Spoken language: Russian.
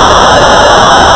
Ah!